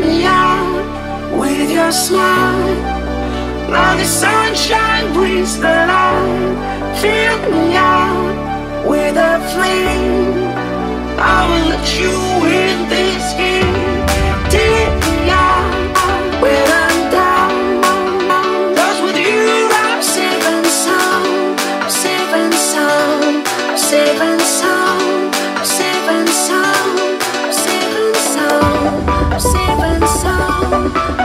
me out with your smile. Now the sunshine brings the light. Fill me Thank you.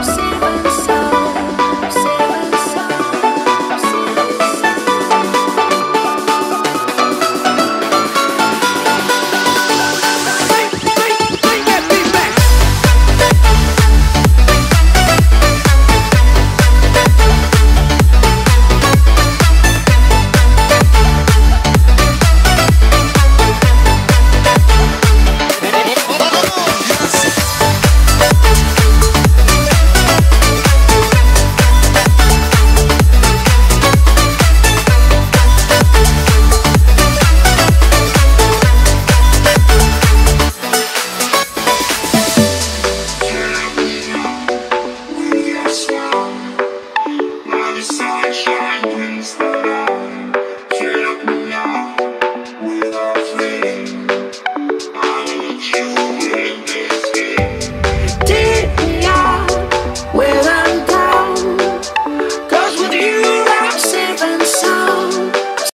see.